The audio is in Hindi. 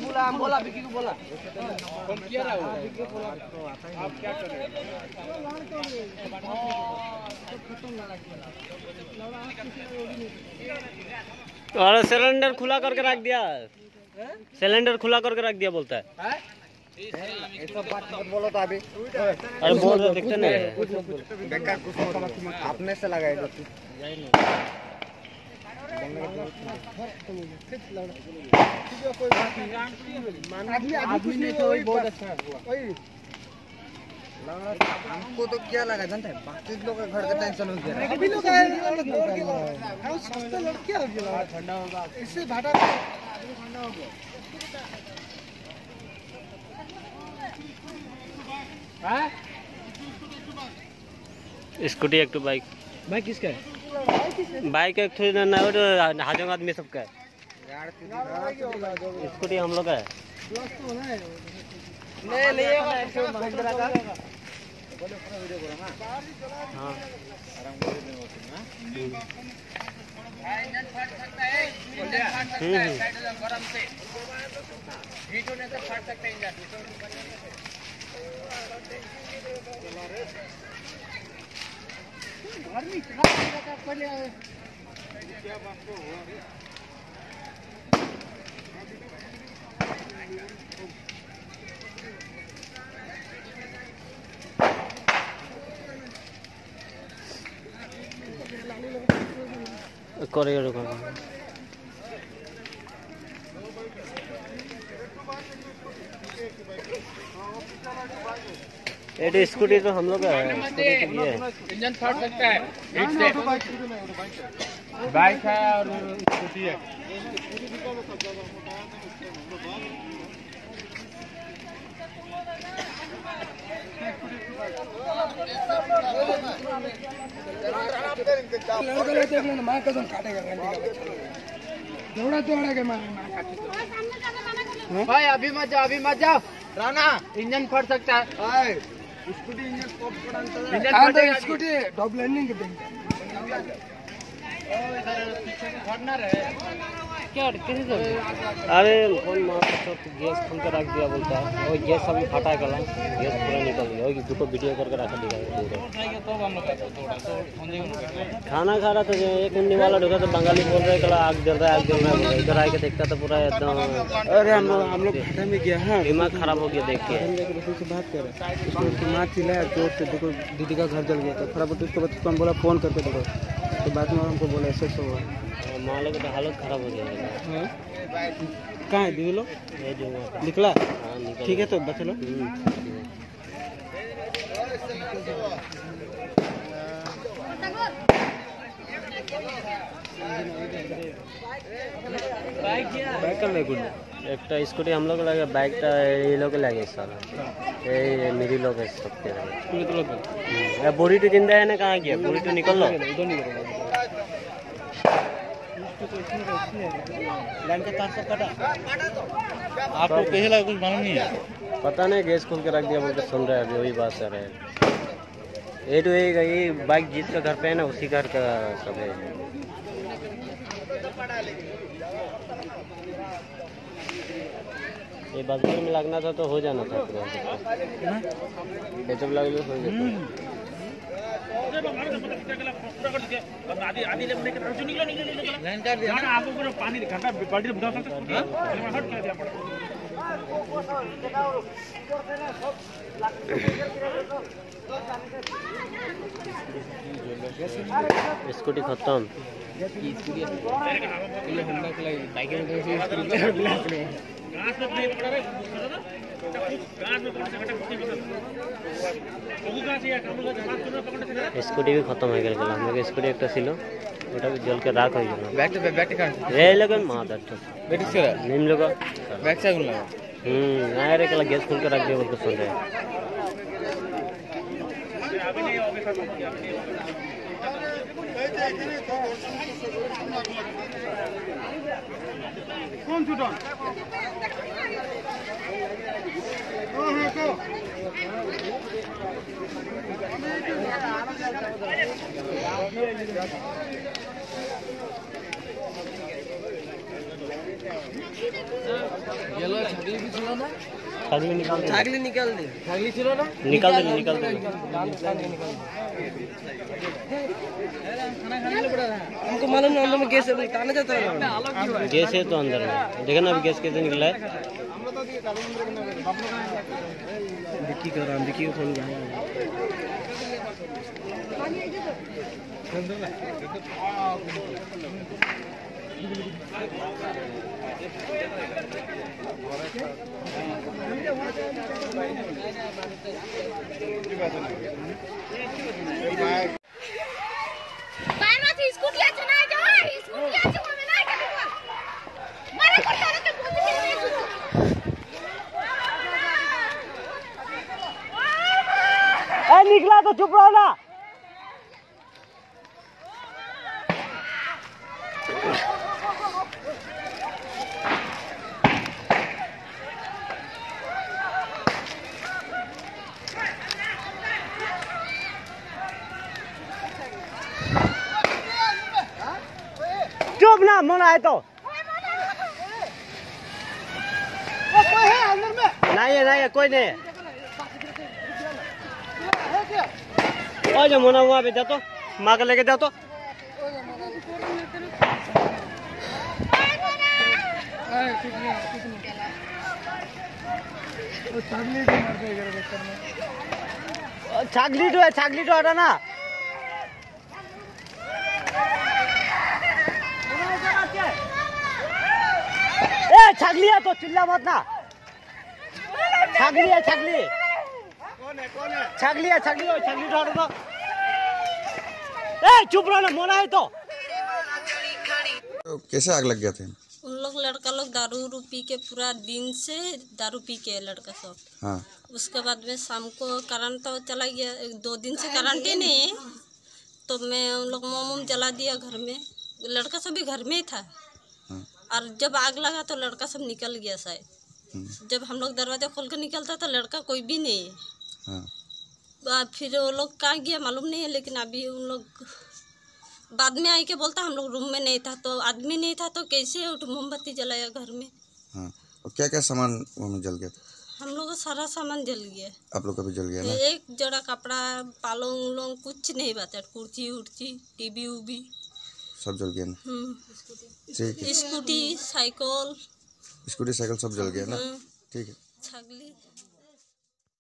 बोला हम बोला को बोला। हम किया रहा बोला आप क्या कर रहे हो? लड़ रहे खत्म लड़ा लड़ा किसी नहीं अरे सिलेंडर खुला करके रख दिया। सिलेंडर खुला करके रख दिया बोलता है? बोलो तो अभी अरे बोल रहे दिखते नहीं बेकार कुछ मत अपने से लगाए जो तू आदमी आदमी तो वही बहुत अच्छा वही। हमको तो क्या लगा जानते हैं? बाकी लोग के घर का टेंशन हो गया अभी लोग हो गया ठंडा होगा। इससे भाटा ठंडा हो स्कूटी एक तो बाइक। भाई किसका है? बाइक एक थोड़ी ना ना वो तो हाजोंग आदमी सबका है। तू स्कूटी हम लोग का है। दोस्त तो ना है ले लिए महिंद्रा का हाँ। করে এরকম ये स्कूटी तो हम लोग का है तो इंजन फट सकता है। बाइक है और स्कूटी है। माँ कसम काटेगा दौड़ा दौड़ा के मारे माँ काटेगा भाई अभी मत जाओ अभी मत जाओ। राना इंजन फट सकता है। स्कूटी इंजन हाँ। तो स्कूटी के रहे अरे फ़ोन मार गैस खोल कर रख दिया बोलता। है वो गैस अभी फटा गला गैस पूरा निकल गया। होगी दुको वीडियो करके रख दिया खाना खा रहा था एक उन्नी वाला ढुका तो बंगाली बोल रहे कला आग जल रहा है आग जल रहा है। इधर आके देखता तो पूरा एकदम अरे हम लोग हम लोग खाता में गया हाँ। दिमाग खराब हो गया देख के। से बात कर उसको उसकी माँ चिल्लाया ज़ोर से देखो दीदी का घर जल गया तो थोड़ा बहुत उसको बाद हम बोला फ़ोन करके देखो। तो बाद में हमको बोला ऐसे ऐसे हुआ। मालिक का हालत खराब हो जाएगा है दिलो निकला ठीक है तो बचलो एक स्कूटी हम लोग लगे बाइक ये लोग लगे सारा ये मेरी लोग सबके लगे बोरी तो ज़िंदा है ना कहाँ गया बोरी तो निकल लो लाइन का कटा आपको कहीं लगा कुछ मालूम नहीं है। पता नहीं गैस खोल के रख दिया बोल के सुन रहे हैं अभी वही बात रहे हैं ये तो ये ये बाइक जिसका घर पे है ना उसी घर का सब है ये बाज़ार में लगना था तो हो जाना था ये जब लग लो हो जाता लाइन स्कूटी खत्म। ये होंडा के लिए बाइक में স্কুটি भी खत्म হয়ে গেল हम लोग स्कूटी একটা ছিল ওটা জল के राख হয়ে গেল बैक तो बैक काट रे लगन मादर तो बैठ से निम लोग बैक से लगा हम्म आए रे कला गैस खोल के रख दिया बोल के सुन रहे Yellow chakli? ছাগলি নিকাল দে ছাগলি নিকাল দে নিকাল দে নিকাল দে हमको मालूम ना अंदर में गैस है बोलता आने जाता है गैस है तो अंदर में देखा ना अभी गैस कैसे निकला है विक्की कर रहा हूँ विक्की को फोन किया বাইরে স্কুটি निकला तो चुप रहो ना चुप ना मना है तो नहीं है नहीं है कोई नहीं है। जो मोना वहाँ पे जा तो माँ को लेके जाओ तो। छागली तो है छागली तो ना ए छागली है तो चिल्ला मत ना। छागली है छागली। छागली है छागली हो छागली तो तो ए चुप रहो ना मोना है तो। कैसे आग लग गया था? उन लोग लड़का लोग दारू उरू पी के पूरा दिन से दारू पी के लड़का सब। हाँ। उसके बाद में शाम को करंट तो चला गया एक दो दिन से करंट ही नहीं। है तो मैं उन लोग मोम जला दिया घर में। लड़का सब भी घर में ही था। हाँ। और जब आग लगा तो लड़का सब निकल गया शायद। हम्म, जब हम लोग दरवाज़ा खोल कर निकलता तो लड़का कोई भी नहीं है। हाँ। फिर वो लोग कहाँ गया मालूम नहीं है लेकिन अभी उन लोग बाद में आई के बोलता हम लोग रूम में नहीं था तो आदमी नहीं था तो कैसे उठ मोमबत्ती जलाया घर में? हाँ। और क्या क्या सामान में जल गया? था हम लोग का सारा सामान जल गया। आप लोग का भी जल गया ना? एक जड़ा कपड़ा पालों उलों कुछ नहीं बचा कुर्सी उर्सी टीवी उबी सब जल गया ना? हम्म, ठीक है। Scooty cycle. स्कूटी साइकिल सब जल गया ना? हम्म, ठीक है।